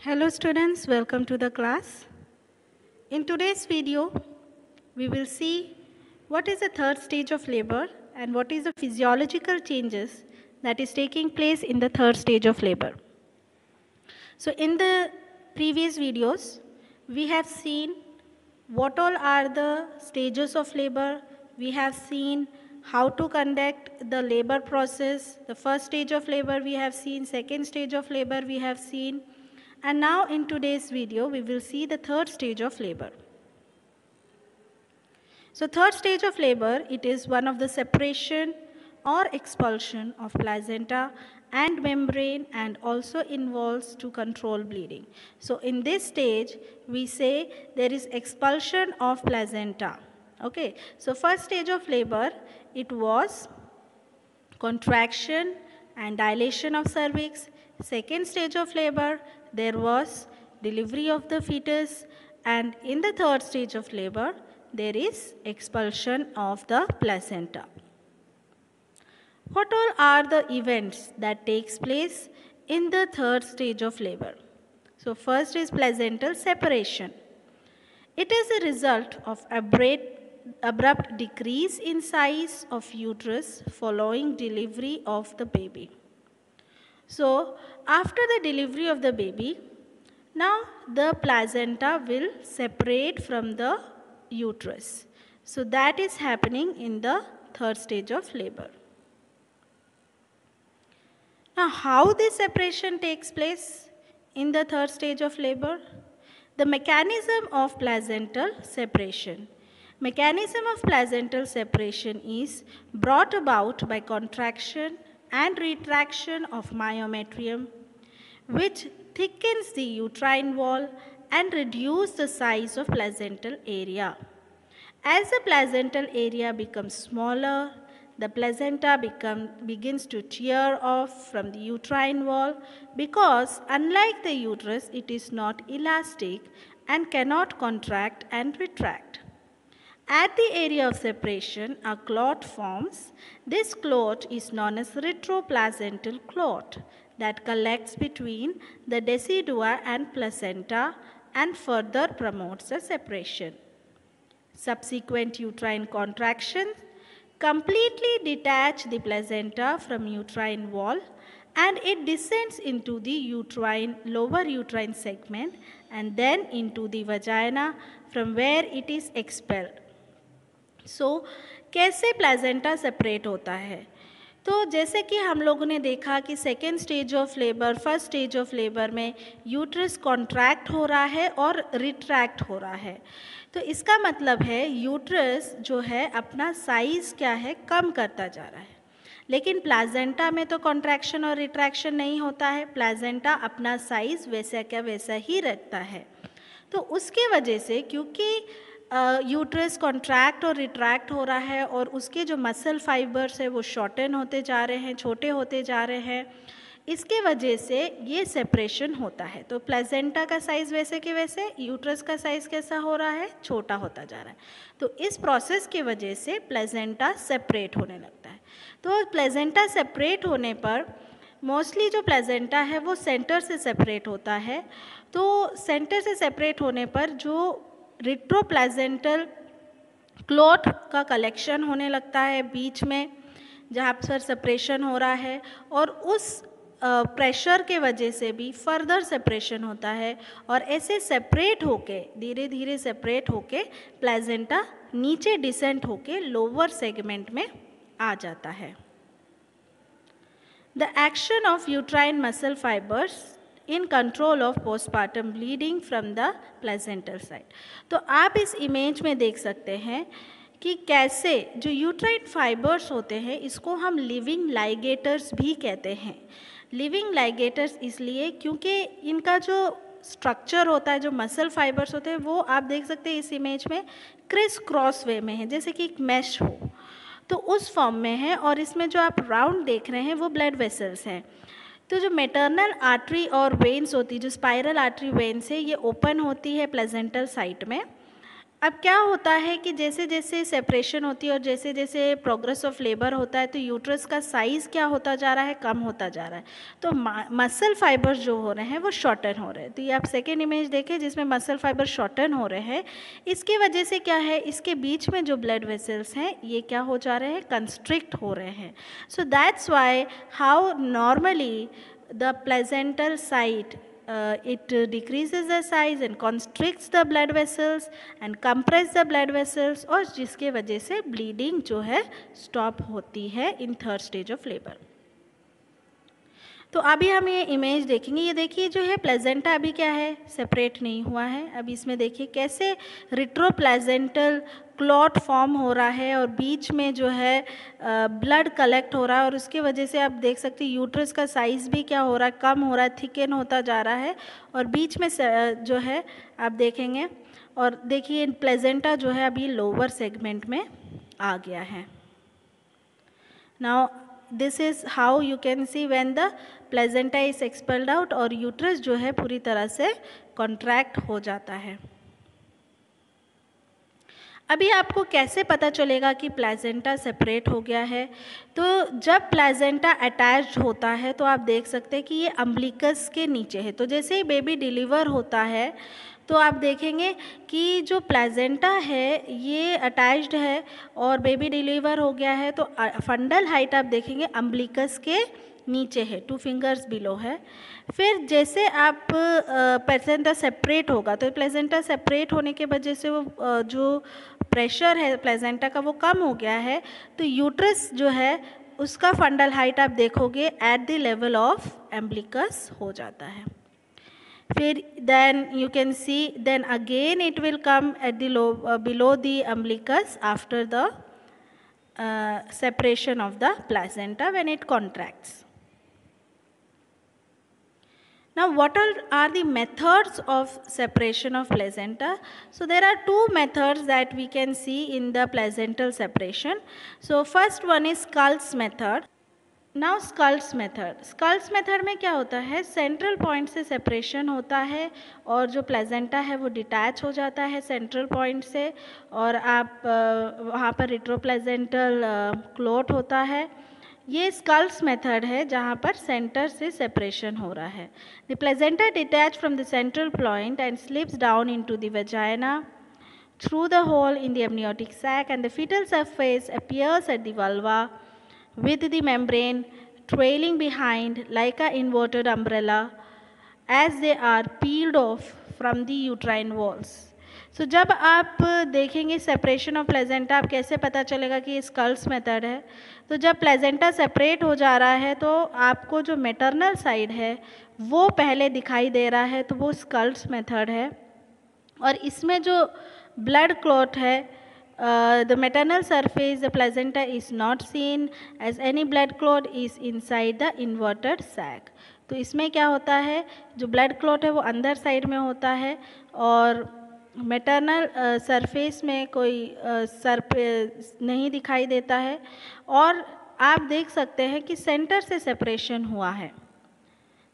Hello students, welcome to the class. In today's video, we will see what is the third stage of labor and what is the physiological changes that is taking place in the third stage of labor. So in the previous videos, we have seen what all are the stages of labor. We have seen how to conduct the labor process. The first stage of labor we have seen, second stage of labor we have seen. And now in today's video, we will see the third stage of labor. So third stage of labor, it is one of the separation or expulsion of placenta and membrane and also involves to control bleeding. So in this stage, we say there is expulsion of placenta. Okay, so first stage of labor, it was contraction and dilation of cervix. Second stage of labor, there was delivery of the fetus. And in the third stage of labor, there is expulsion of the placenta. What all are the events that takes place in the third stage of labor? So first is placental separation. It is a result of abrupt decrease in size of uterus following delivery of the baby. So after the delivery of the baby, now the placenta will separate from the uterus. So that is happening in the third stage of labor. Now, how this separation takes place in the third stage of labor? The mechanism of placental separation. Mechanism of placental separation is brought about by contraction and retraction of myometrium, which thickens the uterine wall and reduce the size of placental area. As the placental area becomes smaller, the placenta become, begins to tear off from the uterine wall because unlike the uterus, it is not elastic and cannot contract and retract. At the area of separation, a clot forms. This clot is known as retroplacental clot that collects between the decidua and placenta and further promotes the separation. Subsequent uterine contractions completely detach the placenta from uterine wall and it descends into the uterine lower uterine segment and then into the vagina from where it is expelled so so, कैसे placenta separate होता है? तो जैसे कि हम लोगों ने देखा कि second stage of labour first stage of labour में यूट्रस कॉन्ट्रैक्ट हो रहा है और रिट्रैक्ट हो रहा है। तो इसका मतलब है यूट्रस जो है अपना साइज़ क्या है कम करता जा रहा है। लेकिन प्लाजेंटा में तो कॉन्ट्रैक्शन और रिट्रैक्शन नहीं होता है प्लाजेंटा अपना साइज़ वैसा क्या वैसा ही रखता है। तो उसके वजह से क्योंकि यूट्रस कॉन्ट्रैक्ट और रिट्रैक्ट हो रहा है और उसके जो मसल फाइबर्स है, वो शॉर्टन होते जा रहे हैं, छोटे होते जा रहे हैं। इसके वजह से ये सेपरेशन होता है। तो प्लेजेंटा का साइज़ वैसे के वैसे यूट्रस का साइज़ कैसा हो रहा है? छोटा होता जा रहा है। तो इस प्रोसेस के वजह से प्लेजेंटा सेपरेट होने लगता है। तो प्लेजेंटा सेपरेट होने पर मोस्टली जो प्लेजेंटा है, वो सेंटर से सेपरेट होता है। तो सेंटर से सेपरेट होने पर जो रिट्रोप्लाजेंटल क्लोट का कलेक्शन होने लगता है बीच में, जहाँ पर सेपरेशन हो रहा है और उस प्रेशर के वजह से भी फर्दर सेपरेशन होता है और ऐसे सेपरेट होके धीरे धीरे सेपरेट होके प्लेजेंटा नीचे डिसेंट होके लोअर सेगमेंट में आ जाता है। The action of uterine muscle fibres in control of postmortem bleeding from the placental side तो आप इस इमेज में देख सकते हैं कि कैसे जो यूट्राइट फाइबर्स होते हैं, इसको हम लिविंग लाइगेटर्स भी कहते हैं। लिविंग लाइगेटर्स इसलिए क्योंकि इनका जो स्ट्रक्चर होता है, जो मसल फाइबर्स होते हैं, वो आप देख सकते हैं इस इमेज में क्रिस क्रॉस वे में है, जैसे कि एक मैश हो। तो उस फॉर्म में है और इसमें जो आप राउंड देख रहे हैं, वो ब्लड वेसल्स हैं। तो जो मेटर्नल आर्टरी और वेन्स होती है जो स्पाइरल आर्टरी वेन्स है, ये ओपन होती है प्लेजेंटल साइट में। अब क्या होता है कि जैसे जैसे सेपरेशन होती है और जैसे जैसे प्रोग्रेस ऑफ़ लेबर होता है तो यूट्रस का साइज़ क्या होता जा रहा है? कम होता जा रहा है। तो मसल फाइबर्स जो हो रहे हैं, वो शॉर्टन हो रहे हैं। तो ये आप सेकेंड इमेज देखें, जिसमें मसल फाइबर शॉर्टन हो रहे हैं, इसकी वजह से क्या है? इसके बीच में जो ब्लड वेसल्स हैं, ये क्या हो जा रहे हैं? कंस्ट्रिक्ट हो रहे हैं। So that's why how normally the placental site uh, it uh, decreases the size and constricts the blood vessels and compress the blood vessels और जिसके वजह से bleeding जो है stop होती है in third stage of labor. तो अभी हम ये इमेज देखेंगे। ये देखिए, जो है प्लेजेंटा अभी क्या है? सेपरेट नहीं हुआ है। अभी इसमें देखिए कैसे रिट्रो प्लेजेंटल क्लॉट फॉर्म हो रहा है और बीच में जो है ब्लड कलेक्ट हो रहा है और उसकी वजह से आप देख सकते हैं यूट्रस का साइज़ भी क्या हो रहा है? कम हो रहा है थिकन होता जा रहा है और बीच में जो है आप देखेंगे और देखिए प्लेजेंटा जो है अभी लोअर सेगमेंट में आ गया है। Now this is how you can see when the placenta is expelled out और यूट्रस जो है पूरी तरह से कॉन्ट्रैक्ट हो जाता है। अभी आपको कैसे पता चलेगा कि प्लेजेंटा सेपरेट हो गया है? तो जब प्लेजेंटा अटैच होता है तो आप देख सकते हैं कि ये अम्बलिकस के नीचे है। तो जैसे ही बेबी डिलीवर होता है तो आप देखेंगे कि जो प्लेजेंटा है, ये अटैच्ड है और बेबी डिलीवर हो गया है तो फंडल हाइट आप देखेंगे अम्बलिकस के नीचे है टू फिंगर्स बिलो है। फिर जैसे आप प्लेजेंटा सेपरेट होगा तो प्लेजेंटा सेपरेट होने के वजह से वो जो प्रेशर है प्लेजेंटा का वो कम हो गया है तो यूट्रस जो है, उसका फंडल हाइट आप देखोगे at the level of umbilicus हो जाता है। then you can see then again it will come at the low, uh, below the umbilicus after the uh, separation of the placenta when it contracts. Now what are, are the methods of separation of placenta? So there are two methods that we can see in the placental separation. So first one is Kull's method. Now Schultze's method. Schultze's method में क्या होता है? Central point से separation होता है और जो placenta है वो डिटैच हो जाता है सेंट्रल पॉइंट से और आप वहाँ पर रिट्रोप्लेजेंटल क्लोट होता है। ये स्कल्स मेथड है जहाँ पर सेंटर से सेपरेशन हो रहा है। The placenta detach from the central point and slips down into the vagina. through the hole in the amniotic sac and the fetal surface appears at with the membrane trailing behind like a inverted umbrella as they are peeled off from the uterine walls. So so, जब आप देखेंगे separation of placenta आप कैसे पता चलेगा कि sculls method है तो जब प्लेजेंटा सेपरेट हो जा रहा है तो आपको जो मेटरनल साइड है वो पहले दिखाई दे रहा है तो वो स्कल्स मेथड है और इसमें जो ब्लड क्लॉट है the maternal surface the placenta is not seen as any blood clot is inside the inverted sac तो इसमें क्या होता है? जो ब्लड क्लॉट है वो अंदर साइड में होता है और मेटर्नल सरफेस में कोई सर पे नहीं दिखाई देता है और आप देख सकते हैं कि सेंटर से सेपरेशन हुआ है।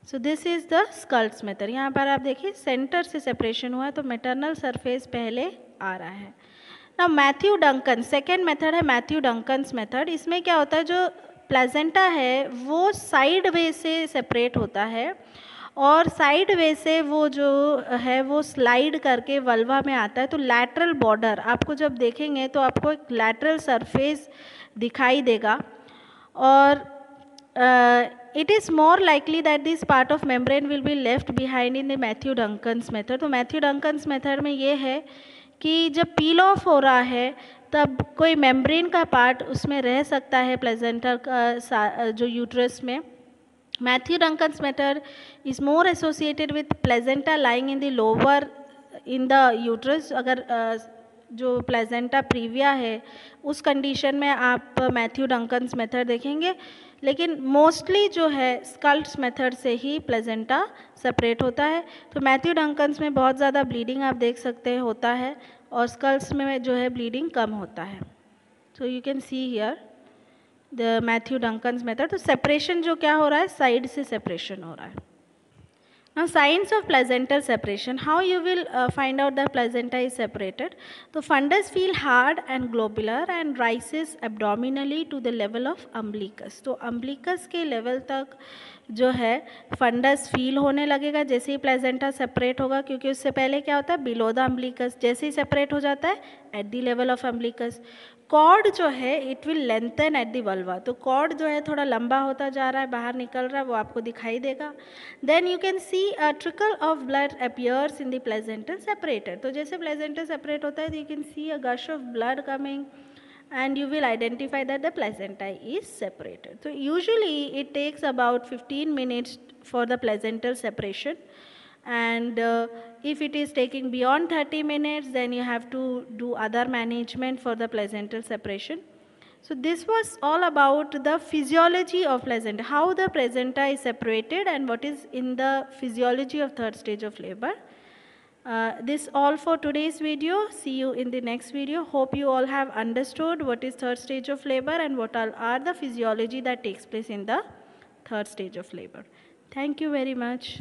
So this is the Schultze's method यहाँ पर आप देखिए सेंटर से सेपरेशन हुआ है तो मेटर्नल सरफेस पहले आ रहा है। ना मैथ्यू डंकन सेकेंड मेथड है मैथ्यू डंकन्स मेथड इसमें क्या होता है, जो प्लेजेंटा है, वो साइड वे से सेपरेट होता है और साइड वे से वो जो है, वो स्लाइड करके वल्वा में आता है तो लैटरल बॉर्डर आपको जब देखेंगे तो आपको एक लैटरल सरफेस दिखाई देगा और it is more likely that this part of membrane will be left behind in the Matthew Duncan's method तो मैथ्यू डंकन्स मेथड में ये है कि जब पील ऑफ़ हो रहा है, तब कोई मेम्ब्रेन का पार्ट उसमें रह सकता है प्लेजेंटर का जो यूट्रस में। Matthew Duncan's method is more associated with placenta lying in the lower, in the uterus. अगर जो प्लेजेंटा प्रीविया है, उस कंडीशन में आप मैथ्यू डंकन्स मेथड देखेंगे। लेकिन मोस्टली जो है स्कल्ट्स मेथड से ही प्लेजेंटा सेपरेट होता है। तो मैथ्यू डंकन्स में बहुत ज़्यादा ब्लीडिंग आप देख सकते हैं, होता है और स्कल्ट्स में जो है ब्लीडिंग कम होता है। So you can see here the Matthew Duncan's method तो सेपरेशन जो क्या हो रहा है? साइड से सेपरेशन हो रहा है। Now signs of placental separation, how you will uh, find out the placenta is separated. The fundus feel hard and globular and rises abdominally to the level of umbilicus. तो umbilicus के level तक जो है funds feel होने लगेगा जैसे ही placenta separate होगा क्योंकि उससे पहले क्या होता है बिलो द अम्बलिकस जैसे ही सेपरेट हो जाता है at the level of umbilicus cord जो है it will lengthen at the vulva तो कॉर्ड जो है, थोड़ा लंबा होता जा रहा है, बाहर निकल रहा है, वो आपको दिखाई देगा। Then you can see a trickle of blood appears in the placenta separated तो जैसे प्लेजेंटर सेपरेट होता है तो you can see a gush of blood coming and you will identify that the placenta is separated. So usually it takes about 15 minutes for the placental separation. And uh, if it is taking beyond 30 minutes then you have to do other management for the placental separation. So this was all about the physiology of placenta, how the placenta is separated and what is in the physiology of third stage of labor. Uh, this all for today's video. See you in the next video. Hope you all have understood what is third stage of labor and what are, are the physiology that takes place in the third stage of labor. Thank you very much.